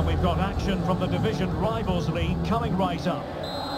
And we've got action from the Division Rivals League coming right up.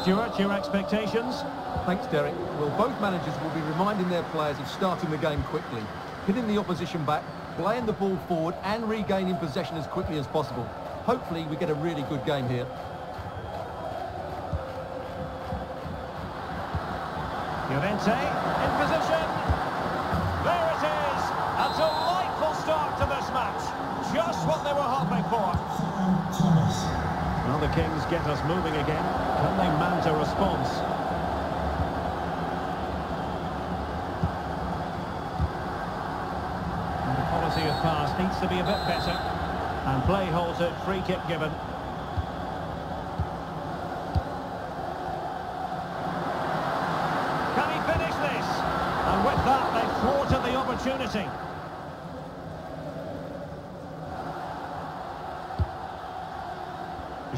Stuart, your expectations? Thanks, Derek. Well, both managers will be reminding their players of starting the game quickly, hitting the opposition back, playing the ball forward and regaining possession as quickly as possible. Hopefully, we get a really good game here. Llorente in position. There it is. A delightful start to this match. Just what they were hoping for. Well, the Kings get us moving again. Can they mount a response? And the quality of pass needs to be a bit better. And play halted, free kick given. Can he finish this? And with that, they've thwarted the opportunity.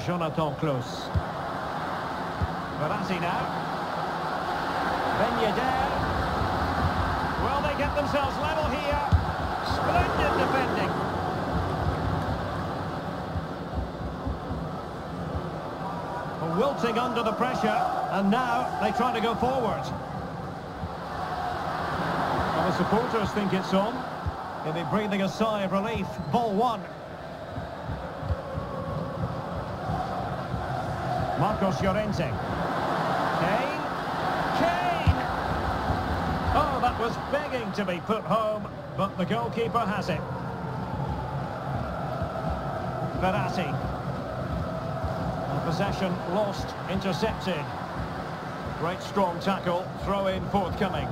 Jonathan Clauss. Verratti now. Ben Yedder. Well, they get themselves level here. Splendid defending. Wilting under the pressure, and now they try to go forward. Well, the supporters think it's on. They'll be breathing a sigh of relief. Ball one. Marcos Llorente. Kane. Kane! Oh, that was begging to be put home, but the goalkeeper has it. Verratti. Possession lost, intercepted. Great strong tackle, throw in forthcoming.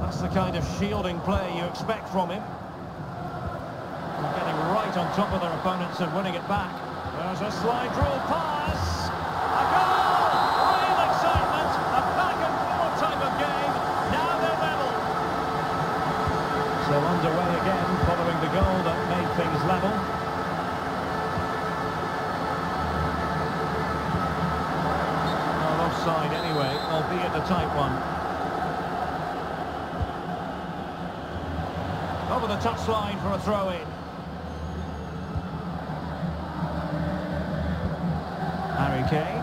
That's the kind of shielding play you expect from him. Getting right on top of their opponents and winning it back. There's a slide rule pass. A goal! Real excitement. A back and forth type of game. Now they're level. So underway again following the goal that made things level. Well, offside anyway, albeit a tight one. Over the touchline for a throw-in. Kane.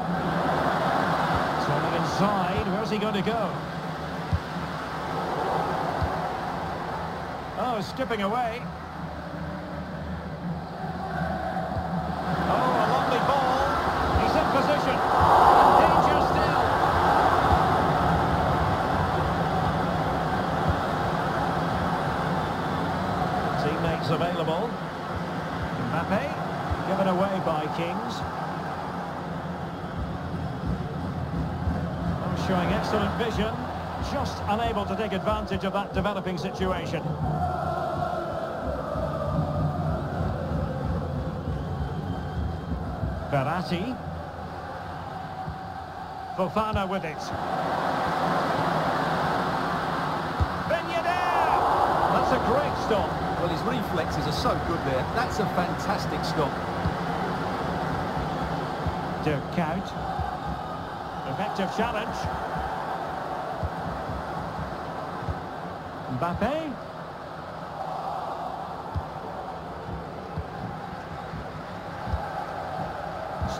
Turning inside, where's he going to go? Oh, skipping away. Oh, a lovely ball. He's in position. Danger still. Teammates available. Mbappe, given away by Kings. Showing excellent vision, just unable to take advantage of that developing situation. Verratti. Fofana with it. Ben That's a great stop. Well, his reflexes are so good there. That's a fantastic stop. Dirk Kuyt. Effective challenge.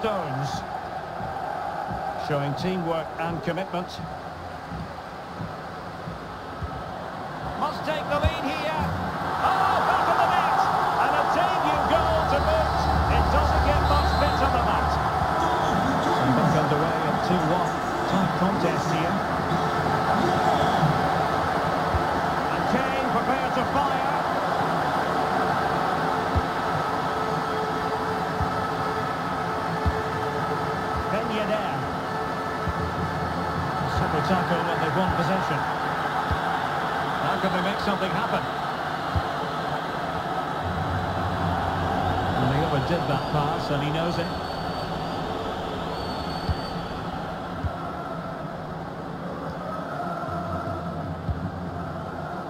Stones. Showing teamwork and commitment. Must take the lead here. Oh, back of the net. And a debut goal to boot. It doesn't get much better than that. Back underway at 2-1. Tight contest here. And Kane prepared to fire. Ben Yedder. Super tackle when they've won possession. How can they make something happen? And they overdid that pass and he knows it.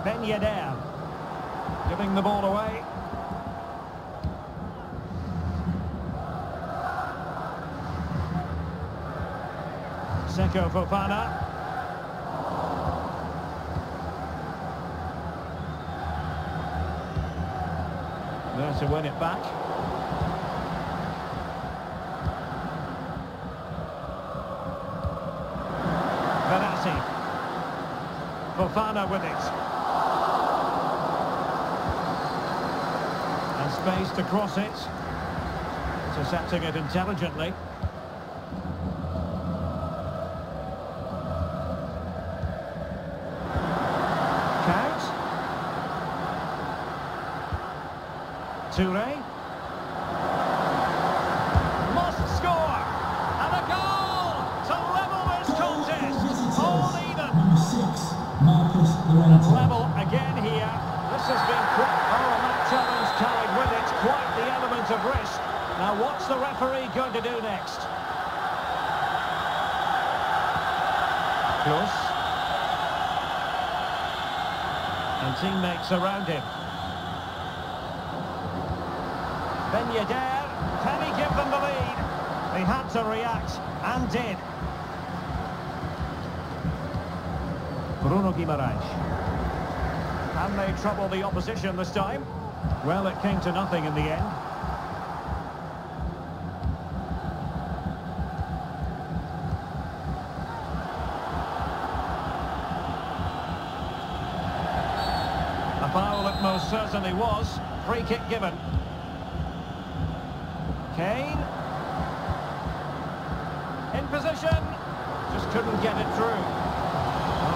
Ben Yedder giving the ball away. Seko Fofana. Tries to win it back. Fofana with it. And space to cross it. Intercepting it intelligently. Count. Toure. Must score! And a goal to level this contest. All even. Six, Marcus level again here. This has been quite... Oh, and that challenge carried with it quite of risk. Now, what's the referee going to do next? Close. And teammates around him. Ben Yedder, can he give them the lead? He had to react, and did. Bruno Guimaraes. Can they trouble the opposition this time? Well, it came to nothing in the end. Foul it most certainly was. Free kick given. Kane. In position. Just couldn't get it through.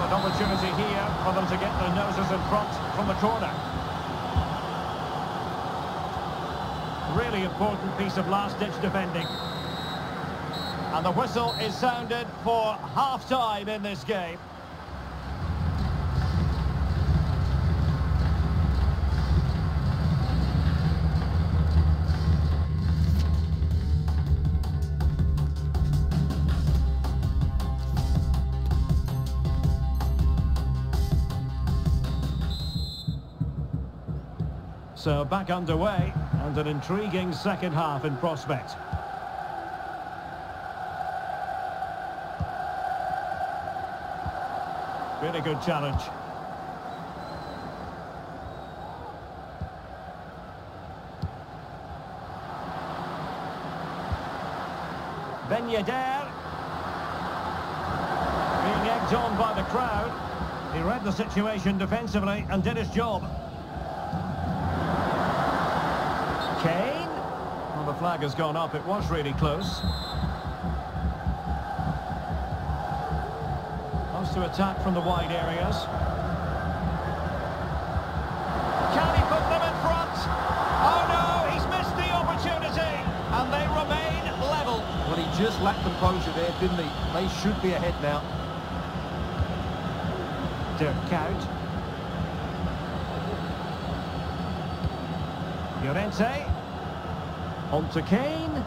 An opportunity here for them to get their noses in front from the corner. Really important piece of last-ditch defending. And the whistle is sounded for half-time in this game. So back underway and an intriguing second half in prospect. Really good challenge. Ben Yedder. Being egged on by the crowd. He read the situation defensively and did his job. Kane. Well, the flag has gone up. It was really close. Wants to attack from the wide areas. Can he put them in front? Oh no, he's missed the opportunity. And they remain level. Well, he just lacked composure there, didn't he? They should be ahead now. Dirk Kuyt. Llorente. On to Kane.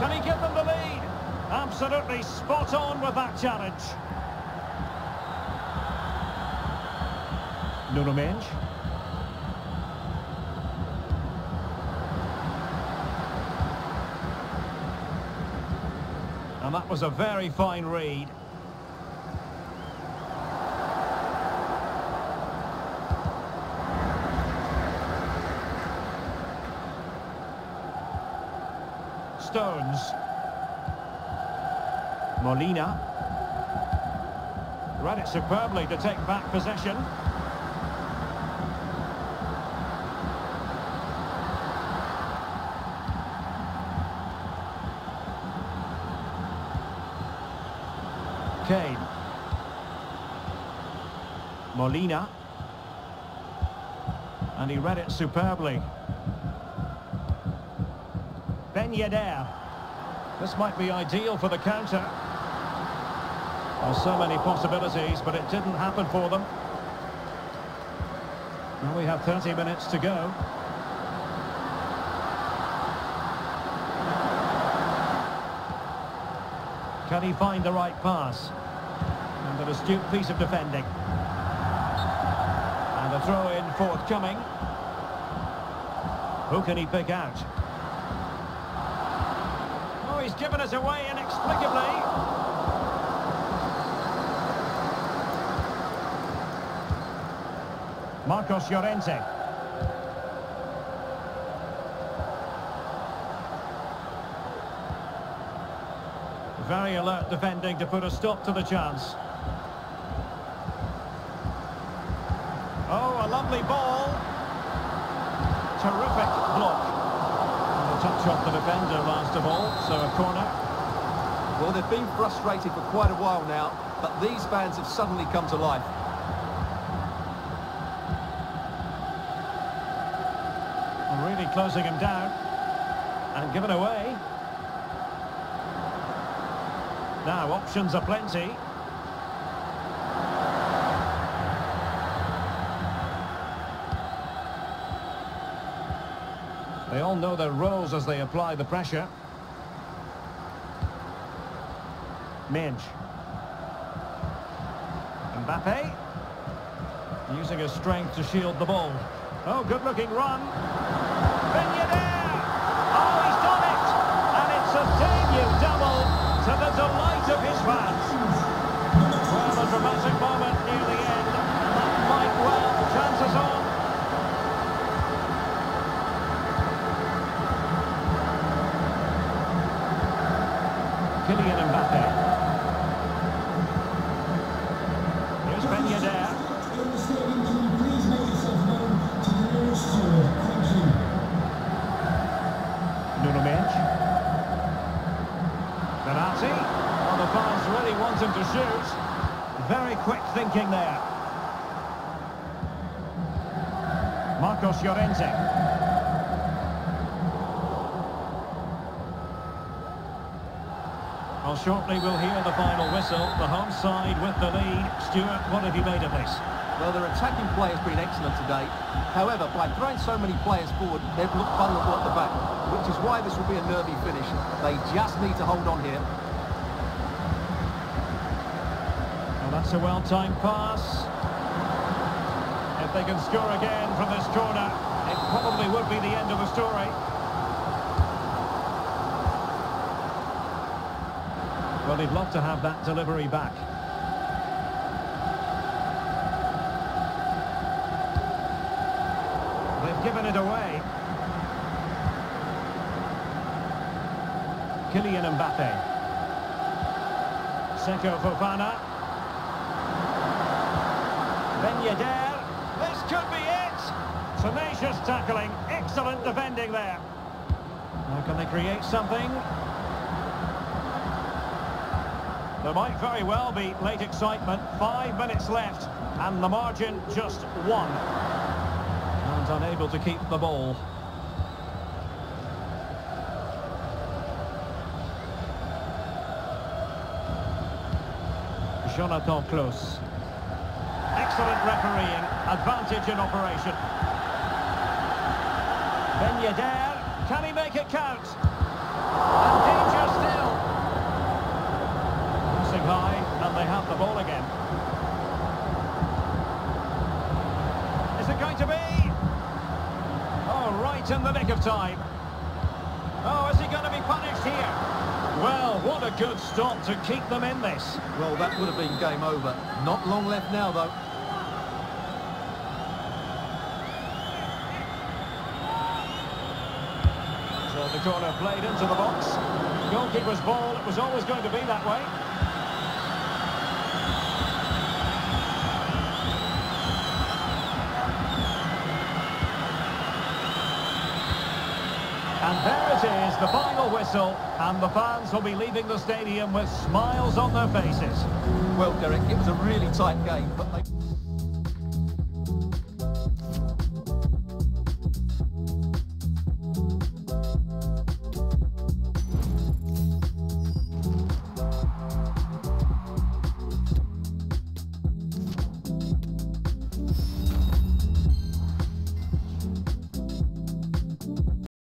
Can he give them the lead? Absolutely spot on with that challenge. Nuno Mendes. And that was a very fine read. Stones. Molina. Read it superbly to take back possession. Kane. Molina. And he read it superbly. Ben Yedder. This might be ideal for the counter. There's so many possibilities, but it didn't happen for them. Now we have 30 minutes to go. Can he find the right pass? And an astute piece of defending. And a throw-in forthcoming. Who can he pick out? Now he's given us away inexplicably. Marcos Llorente. Very alert defending to put a stop to the chance. Oh, a lovely ball. Terrific block. And touch off the defender last of all, so a corner. Well, they've been frustrated for quite a while now, but these fans have suddenly come to life. Really closing him down. And given away. Now, options are plenty. All know their roles as they apply the pressure. Minge. Mbappe. Using his strength to shield the ball. Oh, good-looking run. Ben Oh, he's done it! And it's a debut double to the delight of his fans. Well, a dramatic moment near the end. That might well chances on. Kylian Mbappe. Here's Ben Yedder. Nuno Mendes. Benazzi. Well, the fans really want him to shoot. Very quick thinking there. Marcos Llorente. Well, shortly we'll hear the final whistle. The home side with the lead. Stuart, what have you made of this? Well, their attacking play has been excellent today. However, by throwing so many players forward, they've looked vulnerable at the back, which is why this will be a nervy finish. They just need to hold on here. Well, that's a well-timed pass. If they can score again from this corner, it probably would be the end of the story. Well, he'd love to have that delivery back. They've given it away. Kylian Mbappe. Seko Fofana. Ben Yedder. This could be it. Tenacious tackling. Excellent defending there. Now can they create something? There might very well be late excitement. Five minutes left and the margin just one. And unable to keep the ball. Jonathan Clauss. Excellent refereeing. Advantage in operation. Ben Yedder. Can he make it count? And danger still. Passing high, and they have the ball again. Is it going to be? Oh, right in the nick of time. Oh, is he going to be punished here? Well, what a good stop to keep them in this. Well, that would have been game over. Not long left now, though. So the corner played into the box. Goalkeeper's ball, it was always going to be that way. And there it is, the final whistle, and the fans will be leaving the stadium with smiles on their faces. Well, Derek, it was a really tight game, but they...